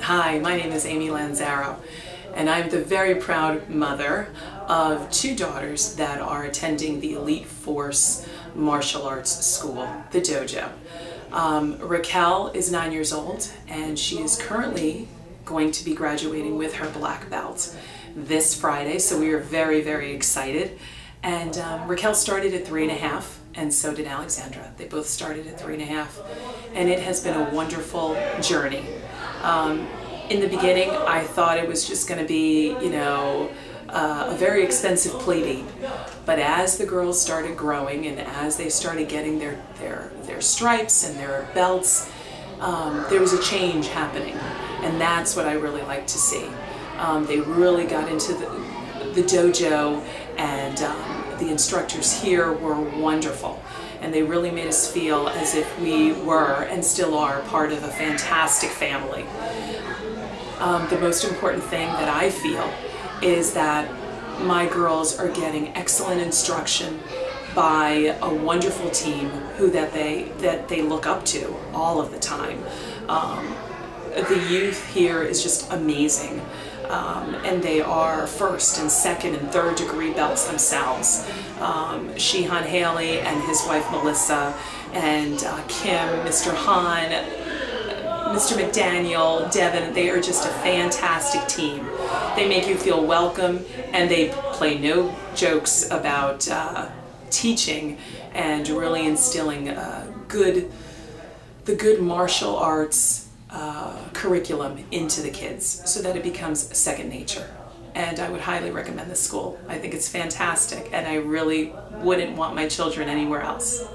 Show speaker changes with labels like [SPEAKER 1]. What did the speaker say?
[SPEAKER 1] Hi, my name is Amy Lanzaro, and I'm the very proud mother of two daughters that are attending the Elite Force Martial Arts School, the dojo. Um, Raquel is nine years old, and she is currently going to be graduating with her black belt this Friday, so we are very, very excited. And um, Raquel started at three and a half, and so did Alexandra. They both started at three and a half, and it has been a wonderful journey. Um, in the beginning, I thought it was just going to be, you know, uh, a very expensive play date. But as the girls started growing and as they started getting their, their, their stripes and their belts, um, there was a change happening. And that's what I really like to see. Um, they really got into the, the dojo and um, the instructors here were wonderful and they really made us feel as if we were and still are part of a fantastic family. Um, the most important thing that I feel is that my girls are getting excellent instruction by a wonderful team who that they that they look up to all of the time. Um, the youth here is just amazing. Um, and they are first and second and third degree belts themselves. Um, Shihan Haley and his wife Melissa and uh, Kim, Mr. Han, Mr. McDaniel, Devin, they are just a fantastic team. They make you feel welcome and they play no jokes about uh, teaching and really instilling uh, good, the good martial arts uh, curriculum into the kids so that it becomes second nature. And I would highly recommend this school. I think it's fantastic and I really wouldn't want my children anywhere else.